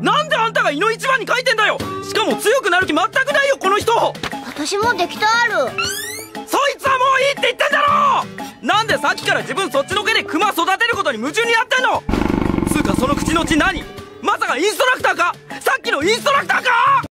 なんであんたが胃の一番に書いてんだよ。しかも強くなる気全くないよこの人。私もできたある。そいつはもういいって言ってんだろなんでさっきから自分そっちのけでクマ育てることに夢中にやってんの。つうかその口の血何？まさかインストラクターか？